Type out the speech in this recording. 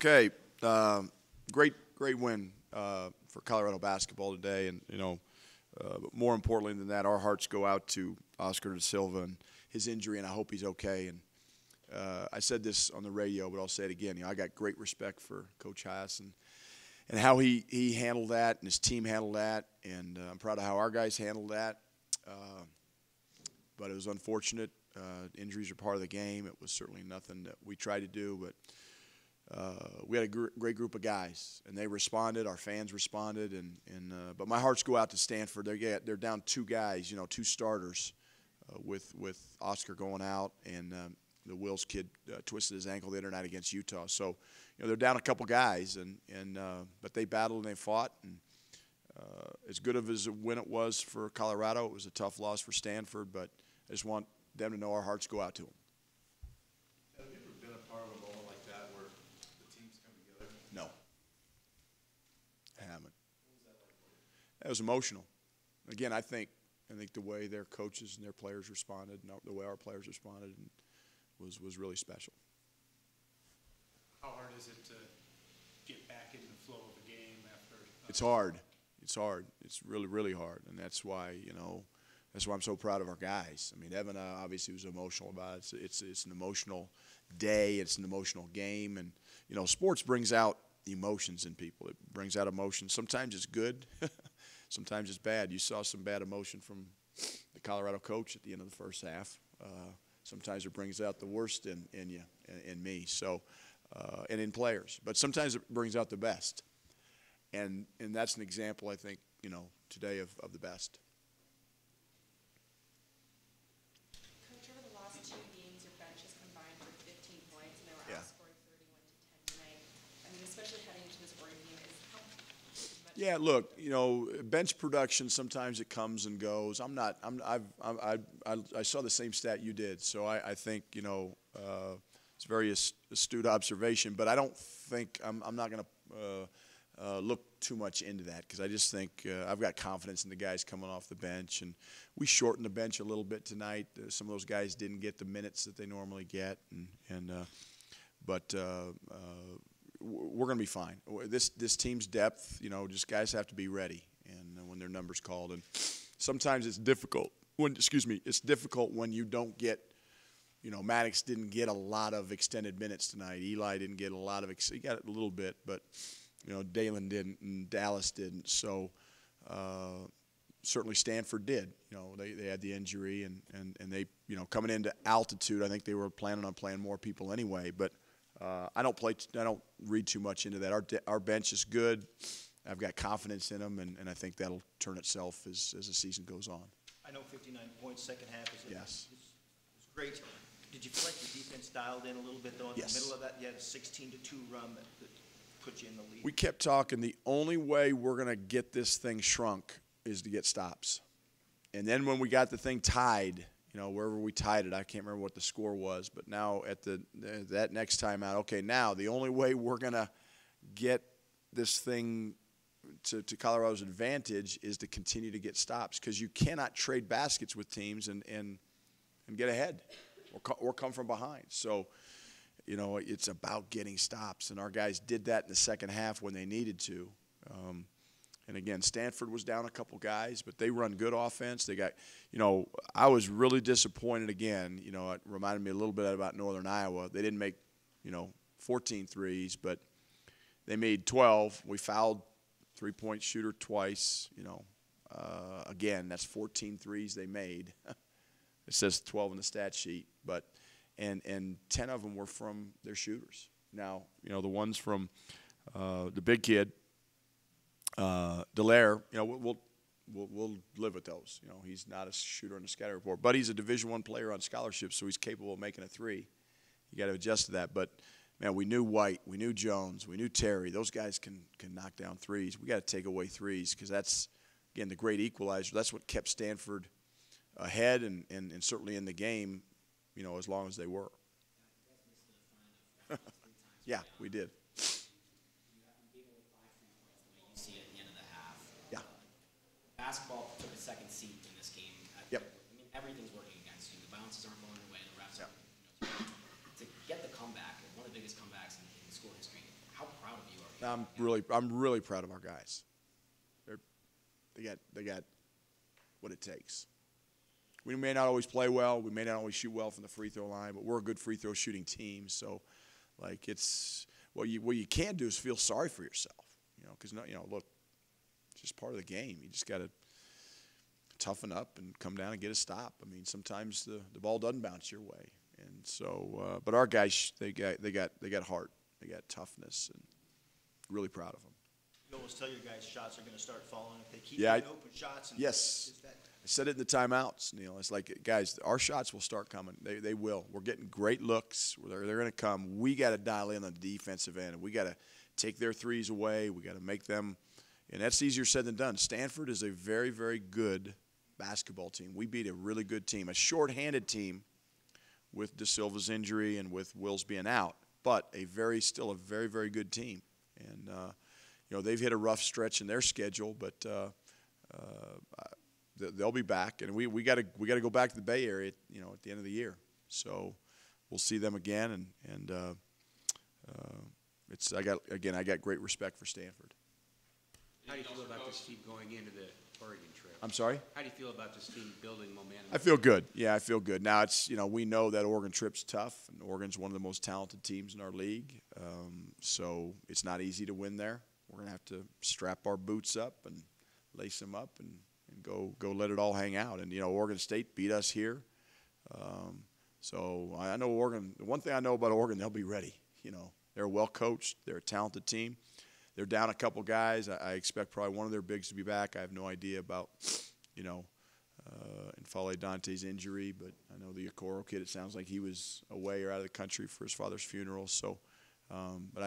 Okay, uh, great, great win uh, for Colorado basketball today, and you know, uh, but more importantly than that, our hearts go out to Oscar da Silva and his injury, and I hope he's okay. And uh, I said this on the radio, but I'll say it again. You know, I got great respect for Coach Haase and and how he he handled that and his team handled that, and uh, I'm proud of how our guys handled that. Uh, but it was unfortunate. Injuries are part of the game. It was certainly nothing that we tried to do, but uh, we had a gr- great group of guys, and they responded. Our fans responded, and, and uh, but my hearts go out to Stanford. They're they're down two guys, you know, two starters, uh, with with Oscar going out, and um, the Wills kid uh, twisted his ankle the other night against Utah. So, you know, they're down a couple guys, and and uh, but they battled and they fought, and uh, as good of as a win it was for Colorado, it was a tough loss for Stanford. But I just want them to know our hearts go out to them. It was emotional. Again, I think I think the way their coaches and their players responded, and the way our players responded, was was really special. How hard is it to get back in the flow of the game after? Uh, it's hard. It's hard. It's really really hard, and that's why you know. That's why I'm so proud of our guys. I mean, Evan uh, obviously was emotional about it. It's, it's, it's an emotional day. It's an emotional game, and you know, sports brings out emotions in people. It brings out emotions. Sometimes it's good. sometimes it's bad. You saw some bad emotion from the Colorado coach at the end of the first half. Uh, sometimes it brings out the worst in, in you, in, in me, so, uh, and in players. But sometimes it brings out the best. And, and that's an example, I think, you know, today of, of the best. Yeah, look, you know, bench production sometimes it comes and goes. I'm not. I'm. I've. I. I. I saw the same stat you did, so I, I think you know uh, it's a very astute observation. But I don't think I'm. I'm not going to uh, uh, look too much into that because I just think uh, I've got confidence in the guys coming off the bench, and we shortened the bench a little bit tonight. Uh, some of those guys didn't get the minutes that they normally get, and and. Uh, but we're going to be fine. This this team's depth, you know, just guys have to be ready, and uh, when their numbers called, and sometimes it's difficult. When excuse me, it's difficult when you don't get. You know, Maddox didn't get a lot of extended minutes tonight. Eli didn't get a lot of. Ex- he got a little bit, but you know, Dalen didn't, and Dallas didn't. So. Uh, certainly Stanford did. You know, they, they had the injury and, and, and they, you know, coming into altitude, I think they were planning on playing more people anyway. But uh, I don't play. I don't read too much into that. Our our bench is good. I've got confidence in them, and, and I think that'll turn itself as, as the season goes on. I know 59 points second half is yes. It's great. Did you feel like the defense dialed in a little bit though? In yes. the middle of that, you had a 16 to two run that, that put you in the lead. We kept talking. The only way we're going to get this thing shrunk is to get stops, and then when we got the thing tied know, wherever we tied it, I can't remember what the score was, but now at the that next time out, okay, now the only way we're gonna get this thing to, to Colorado's advantage is to continue to get stops because you cannot trade baskets with teams and and, and get ahead or, co- or come from behind. So, you know, it's about getting stops, and our guys did that in the second half when they needed to. Um, and again, Stanford was down a couple guys, but they run good offense. They got, you know, I was really disappointed again. You know, it reminded me a little bit about Northern Iowa. They didn't make, you know, 14 threes, but they made 12. We fouled three point shooter twice. You know, uh, again, that's 14 threes they made. it says 12 in the stat sheet, but and and 10 of them were from their shooters. Now, you know, the ones from uh, the big kid uh, Delaire, you know, we'll, we'll, we'll live with those. You know, he's not a shooter on the scatter report, but he's a Division One player on scholarship, so he's capable of making a three. You got to adjust to that. But man, we knew White, we knew Jones, we knew Terry. Those guys can can knock down threes. We got to take away threes because that's again the great equalizer. That's what kept Stanford ahead and, and, and certainly in the game. You know, as long as they were. yeah, we did. basketball took a second seat in this game. Yep. I mean, everything's working against you. The bounces aren't going your way. The refs yep. are. You know, to get the comeback, one of the biggest comebacks in, in school history, I'm really, I'm really proud of our guys. They're, they got, they got what it takes. We may not always play well. We may not always shoot well from the free throw line, but we're a good free throw shooting team. So, like, it's what you what you can't do is feel sorry for yourself, you know, because you know, look, it's just part of the game. You just got to toughen up and come down and get a stop. I mean, sometimes the, the ball doesn't bounce your way, and so, uh, but our guys, they got they got they got heart, they got toughness, and really proud of them. You always tell your guys shots are gonna start falling if they keep Yeah, I- getting open shots and. Yes. I said it in the timeouts, Neil. It's like, guys, our shots will start coming. They, they will. We're getting great looks. They're, they're going to come. We got to dial in on the defensive end. We got to take their threes away. We got to make them, and that's easier said than done. Stanford is a very, very good basketball team. We beat a really good team, a shorthanded team with da Silva's injury and with Wills being out, but a very, still a very, very good team. And, uh, you know, they've hit a rough stretch in their schedule, but uh, uh, they'll be back, and we we got to we got to go back to the Bay Area, you know, at the end of the year. So we'll see them again, and and uh, uh, it's I got again I got great respect for Stanford. How do you feel about this team going into the Oregon trip? I'm sorry. How do you feel about this team building momentum? I feel good. Yeah, I feel good. Now it's you know we know that Oregon trip's tough, and Oregon's one of the most talented teams in our league. Um, so it's not easy to win there. We're gonna have to strap our boots up and lace them up and, and go go let it all hang out. And you know Oregon State beat us here, um, so I I know Oregon. The one thing I know about Oregon, they'll be ready. You know they're well coached. They're a talented team. They're down a couple guys. I, I expect probably one of their bigs to be back. I have no idea about you know uh, and N'Faly Dante's injury, but I know the Okoro kid. It sounds like he was away or out of the country for his father's funeral. So, um, but